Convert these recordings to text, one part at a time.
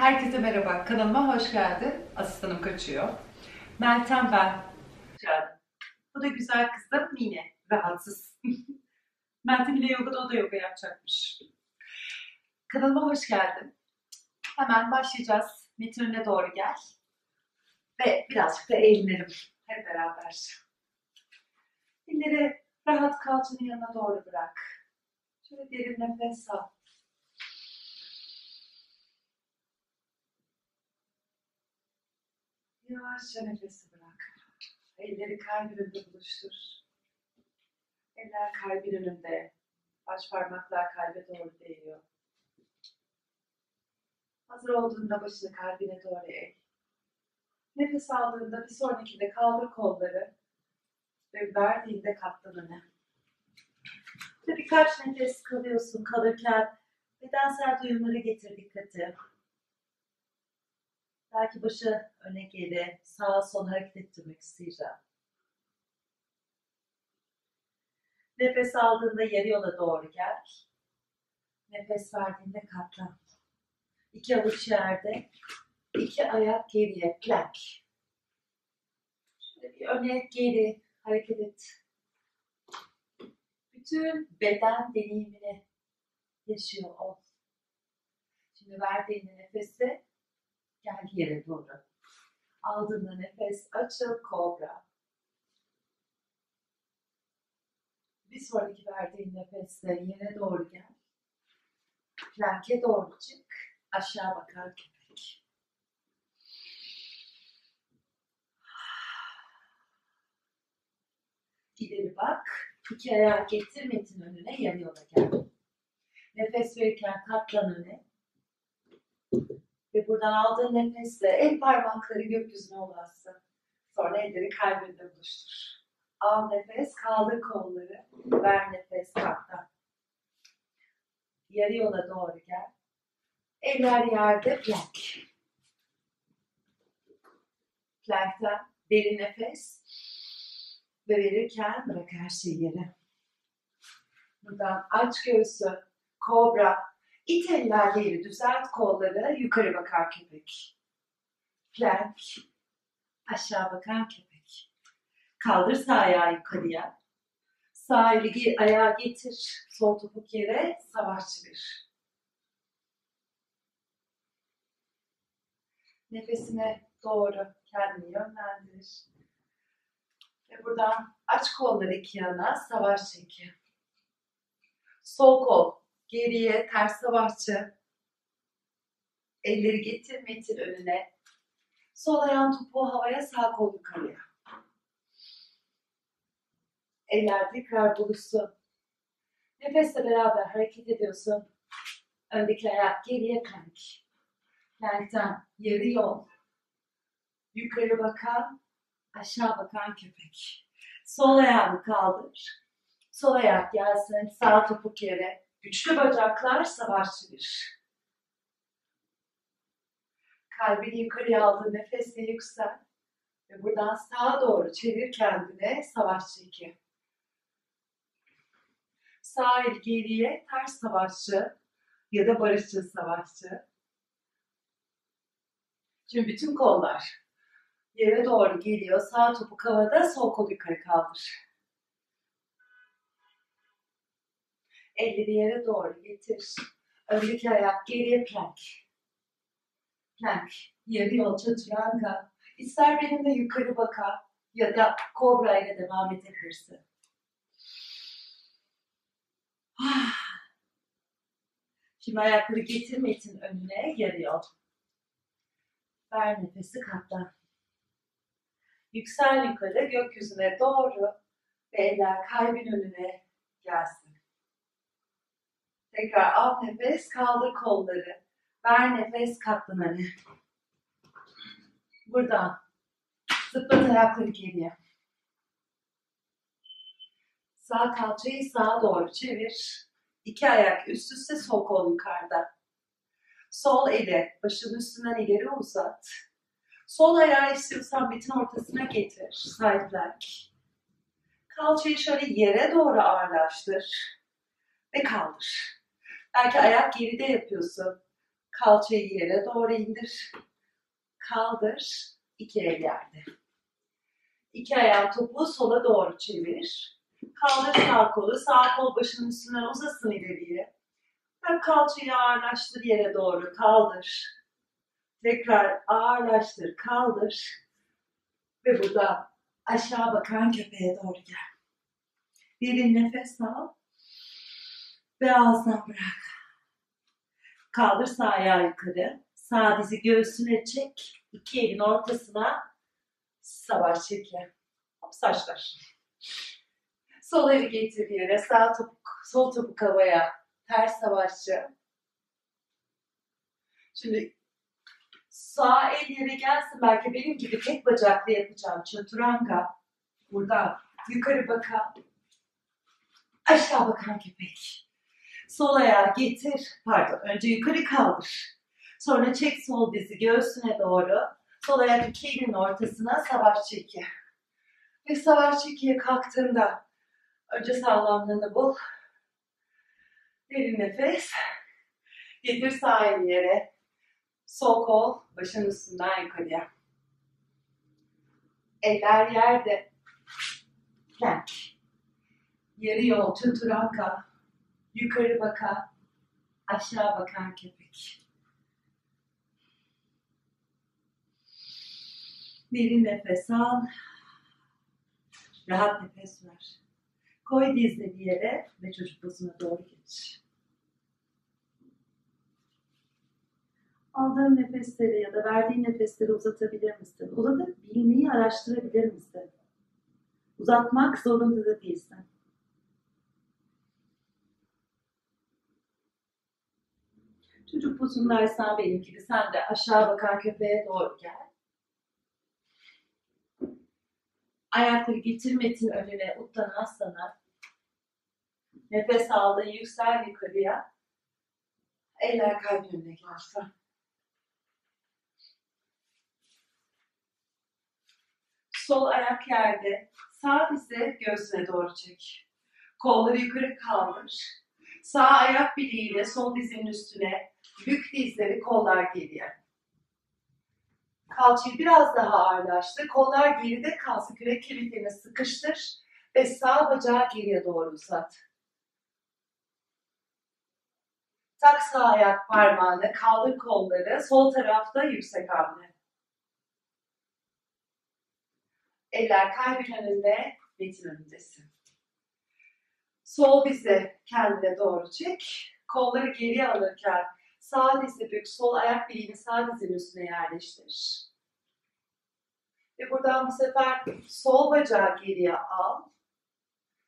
Herkese merhaba, kanalıma hoş geldin. Asistanım kaçıyor. Meltem ben. Bu da güzel kızım Mine, rahatsız. Meltem ile yogada o da yoga yapacakmış. Kanalıma hoş geldin. Hemen başlayacağız. Metinine doğru gel. Ve birazcık da eğlenelim hep beraber. Elleri rahat kalçanın yanına doğru bırak. Şöyle derin nefes al. Yavaşça nefesi bırak. Elleri kalbin önünde buluştur. Eller kalbin önünde. Baş parmaklar kalbe doğru değiyor. Hazır olduğunda başını kalbine doğru eğ. Nefes aldığında bir sonrakinde kaldır kolları ve verdiğinde katlan öne. Ve birkaç nefes kalıyorsun kalırken bedensel duyumlara getir dikkati. Belki başı öne geri, sağa sola hareket ettirmek isteyeceğim. Nefes aldığında yarı yola doğru gel. Nefes verdiğinde katlan. İki avuç yerde, iki ayak geriye, plank. Şöyle bir öne geri hareket et. Bütün beden deneyimini yaşıyor ol. Şimdi verdiğinde nefesi Gel yere doğru. Aldığında nefes açıl kobra. Bir sonraki verdiğin nefeste yere doğru gel. Planke doğru çık. Aşağı bakar köpek. İleri bak. İki ayağı getir metin önüne yarı yola gel. Nefes verirken katlan öne. Ve buradan aldığın nefesle el parmakları gökyüzüne ulaşsın. Sonra elleri kalbinde buluştur. Al nefes, kaldır kolları. Ver nefes, kalktan. Yarı yola doğru gel. Eller yerde plank. Plankten derin nefes ve verirken bırak her şeyi yere. Buradan aç göğsü, kobra, İt ellerle yeri düzelt kolları yukarı bakar köpek. Plank. Aşağı bakan köpek. Kaldır sağ ayağı yukarıya. Sağ eli ayağı getir. Sol topuk yere savaş çevir. Nefesine doğru kendini yönlendir. Ve buradan aç kolları iki yana, savaş çeki. Sol kol Geriye ters savaşçı. Elleri getir metin önüne. Sol ayağın topuğu havaya sağ kol yukarıya. Eller tekrar buluşsun. Nefesle beraber hareket ediyorsun. Öndeki ayak geriye plank. Plankten yarı yol. Yukarı bakan, aşağı bakan köpek. Sol ayağını kaldır. Sol ayak gelsin, sağ topuk yere. Güçlü bacaklar savaşçı bir. Kalbini yukarıya aldığı nefesle yüksel. Ve buradan sağa doğru çevir kendine savaşçı iki. Sağ el geriye ters savaşçı ya da barışçı savaşçı. Şimdi bütün kollar yere doğru geliyor. Sağ topuk havada, sol kol yukarı kaldır. Elleri yere doğru getir. Öndeki ayak geriye plank. Plank. Yarı yol çatıranga. İster benimle yukarı baka ya da kobra ile devam edebilirsin. Şimdi ayakları getir metin önüne yarı yol. Ver nefesi katla. Yüksel yukarı gökyüzüne doğru ve eller kalbin önüne gelsin. Tekrar al nefes, kaldır kolları. Ver nefes, katlan. Buradan zıplat ayakları geriye. Sağ kalçayı sağa doğru çevir. İki ayak üst üste, sol kol yukarıda. Sol eli başının üstünden ileri uzat. Sol ayağı istiyorsan bitin ortasına getir. Side plank. Kalçayı şöyle yere doğru ağırlaştır. Ve kaldır. Belki ayak geride yapıyorsun. Kalçayı yere doğru indir. Kaldır. İki el yerde. İki ayağı topuğu sola doğru çevir. Kaldır sağ kolu. Sağ kol başının üstünden uzasın ileriye. Bırak kalçayı ağırlaştır yere doğru. Kaldır. Tekrar ağırlaştır. Kaldır. Ve burada aşağı bakan köpeğe doğru gel. Derin nefes al. Ve ağzına bırak. Kaldır sağ ayağı yukarı. Sağ dizi göğsüne çek. İki elin ortasına savaş çekle. Saçlar. Sol eli getir yere. Sağ topuk, sol topuk havaya. Ters savaşçı. Şimdi sağ el yere gelsin. Belki benim gibi tek bacaklı yapacağım. Chaturanga. Buradan yukarı bakan. Aşağı bakan köpek. Sol ayağı getir. Pardon. Önce yukarı kaldır. Sonra çek sol dizi göğsüne doğru. Sol ayak iki elin ortasına savaş çeki. Ve savaş çekiye kalktığında önce sağlamlığını bul. Derin nefes. Getir sağ eli yere. Sol kol başın üstünden yukarıya. Eller yerde. Plank. Yarı yol çaturanka. Yukarı bakan, aşağı bakan köpek. Derin nefes al. Rahat nefes ver. Koy dizleri yere ve çocuk pozuna doğru geç. Aldığın nefesleri ya da verdiğin nefesleri uzatabilir misin? Uzatabilmeyi araştırabilir misin? Uzatmak zorunda da değilsin. Çocuk pozundaysan benim sen de aşağı bakan köpeğe doğru gel. Ayakları getir metin önüne, uttanasana. Nefes aldın, yüksel yukarıya. Eller kalbin önüne gelsin. Sol ayak yerde, sağ dizi göğsüne doğru çek. Kolları yukarı kaldır. Sağ ayak bileğiyle sol dizinin üstüne bük dizleri, kollar geriye. Kalçayı biraz daha ağırlaştır. Kollar geride kalsın. Kürek kemiklerini sıkıştır ve sağ bacağı geriye doğru uzat. Tak sağ ayak parmağını, kaldır kolları. Sol tarafta yüksek hamle. Eller kalbin önünde, betin önündesin. Sol dizi kendine doğru çek. Kolları geriye alırken sağ dizi bük, sol ayak bileğini sağ dizinin üstüne yerleştir. Ve buradan bu sefer sol bacağı geriye al.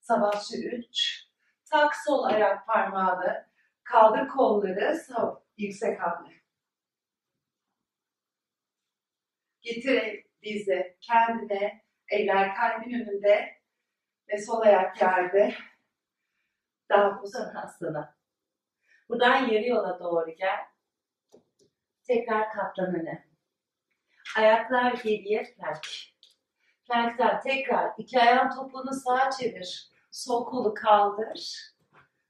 Savaşçı 3. Tak sol ayak parmağını. Kaldır kolları. Sağ, yüksek hamle. Getir dizi kendine. Eller kalbin önünde. Ve sol ayak yerde. Daha uzan aslına. Buradan yarı yola doğru gel. Tekrar katlan öne. Ayaklar geriye plank. Plankten tekrar iki ayağın topuğunu sağa çevir. Sol kolu kaldır.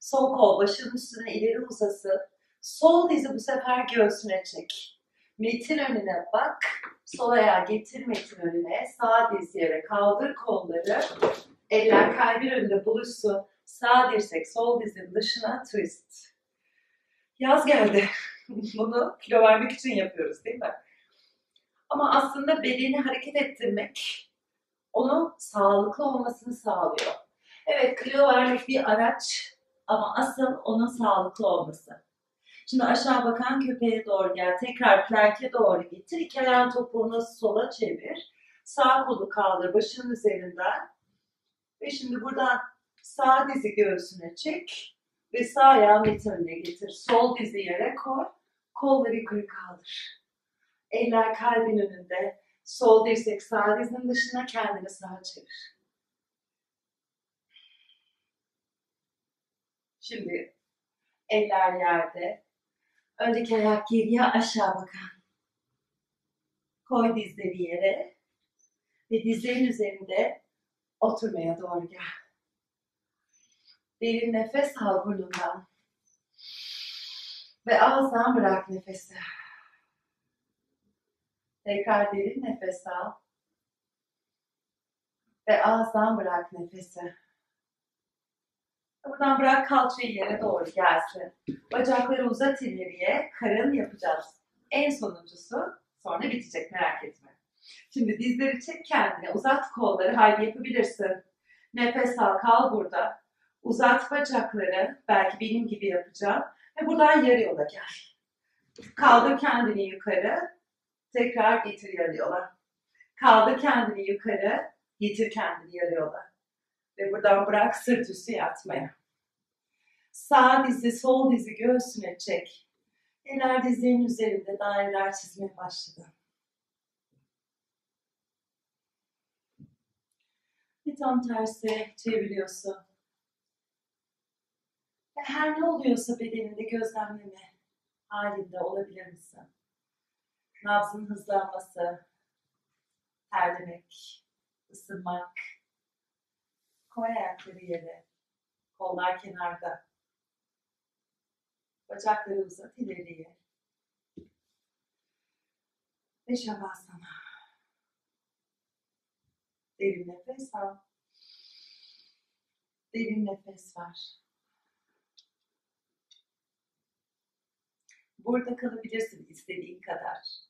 Sol kol başın üstüne ileri uzasın. Sol dizi bu sefer göğsüne çek. Metin önüne bak. Sol ayağı getir metin önüne. Sağ diz yere kaldır kolları. Eller kalbin önünde buluşsun. Sağ dirsek sol dizin dışına twist. Yaz geldi. Bunu kilo vermek için yapıyoruz değil mi? Ama aslında bedeni hareket ettirmek onun sağlıklı olmasını sağlıyor. Evet kilo vermek bir araç ama asıl onun sağlıklı olması. Şimdi aşağı bakan köpeğe doğru gel. Tekrar planke doğru getir. İki ayağın topuğunu sola çevir. Sağ kolu kaldır başının üzerinden. Ve şimdi buradan sağ dizi göğsüne çek. Ve sağ ayağı metin önüne getir. Sol dizi yere koy. Kolları yukarı kaldır. Eller kalbin önünde. Sol dirsek sağ dizinin dışına kendini sağa çevir. Şimdi eller yerde. Öndeki ayak geriye aşağı bakan. Koy dizleri yere. Ve dizlerin üzerinde oturmaya doğru gel. Derin nefes al burnundan. Ve ağızdan bırak nefesi. Tekrar derin nefes al. Ve ağızdan bırak nefesi. Buradan bırak kalçayı yere doğru gelsin. Bacakları uzat ileriye. Karın yapacağız. En sonuncusu sonra bitecek merak etme. Şimdi dizleri çek kendine. Uzat kolları. Haydi yapabilirsin. Nefes al. Kal burada. Uzat bacakları. Belki benim gibi yapacağım. Ve buradan yarı yola gel. Kaldır kendini yukarı. Tekrar getir yarı yola. Kaldır kendini yukarı. Getir kendini yarı yola. Ve buradan bırak sırt üstü yatmaya. Sağ dizi, sol dizi göğsüne çek. Eller dizinin üzerinde daireler çizmeye başladı. Bir tam tersi çeviriyorsun. Her ne oluyorsa bedeninde gözlemleme halinde olabilir misin? Nabzın hızlanması, terlemek, ısınmak, koy ayakları yere, kollar kenarda, bacakları uzat ileriye. Ve şavasana. Derin nefes al. Derin nefes ver. Burada kalabilirsin istediğin kadar.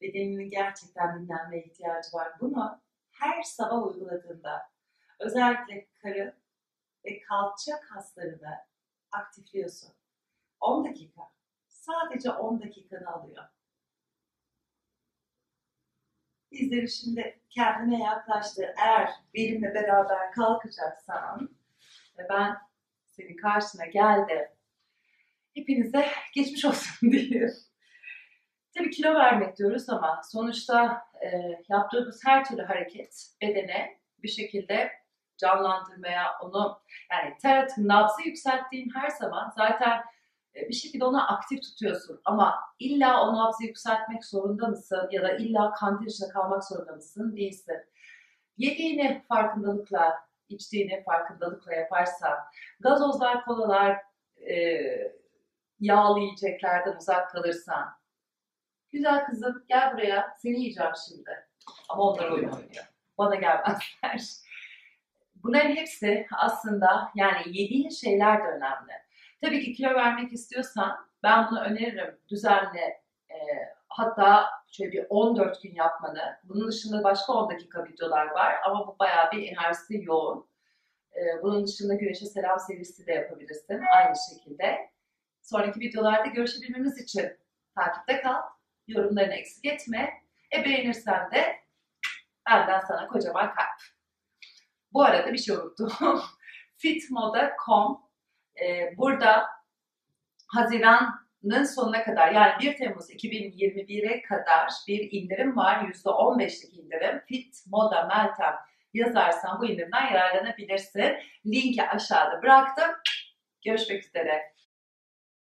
Bedeninin gerçekten dinlenmeye ihtiyacı var. Bunu her sabah uyguladığında özellikle karın ve kalça kaslarını aktifliyorsun. 10 dakika. Sadece 10 dakikanı alıyor. Dizleri şimdi kendine yaklaştı. Eğer benimle beraber kalkacaksan ve ben senin karşına geldim hepinize geçmiş olsun diyeyim. Tabii kilo vermek diyoruz ama sonuçta e, yaptığımız her türlü hareket bedene bir şekilde canlandırmaya, onu yani ter nabzı yükselttiğin her zaman zaten e, bir şekilde onu aktif tutuyorsun. Ama illa o nabzı yükseltmek zorunda mısın ya da illa kanter içinde kalmak zorunda mısın? Değilsin. Yediğini farkındalıkla, içtiğini farkındalıkla yaparsan, gazozlar, kolalar, e, yağlı yiyeceklerden uzak kalırsan, güzel kızım gel buraya seni yiyeceğim şimdi. Ama onlar oyun oynuyor. Bana gelmezler. Bunların hepsi aslında yani yediğin şeyler de önemli. Tabii ki kilo vermek istiyorsan ben bunu öneririm. Düzenli e, hatta şöyle bir 14 gün yapmanı. Bunun dışında başka 10 dakika videolar var ama bu bayağı bir enerjisi yoğun. E, bunun dışında güneşe selam serisi de yapabilirsin aynı şekilde. Sonraki videolarda görüşebilmemiz için takipte kal. Yorumlarını eksik etme. E beğenirsen de benden sana kocaman kalp. Bu arada bir şey unuttum. fitmoda.com e, burada Haziran'ın sonuna kadar yani 1 Temmuz 2021'e kadar bir indirim var. %15'lik indirim. Fit Moda Meltem yazarsan bu indirimden yararlanabilirsin. Linki aşağıda bıraktım. Görüşmek üzere.